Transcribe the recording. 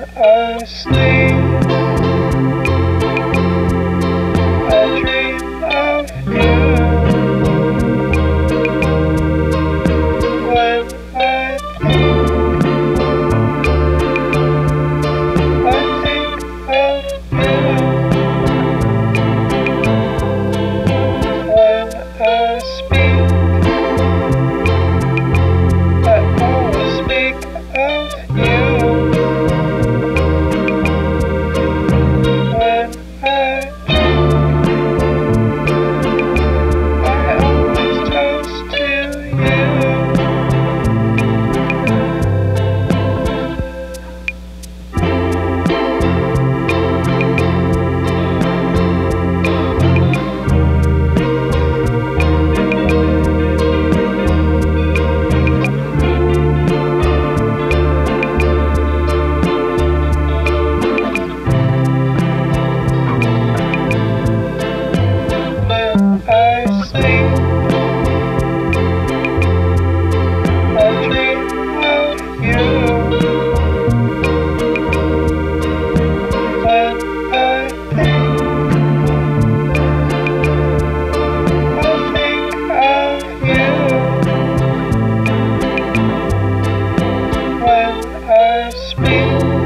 I you.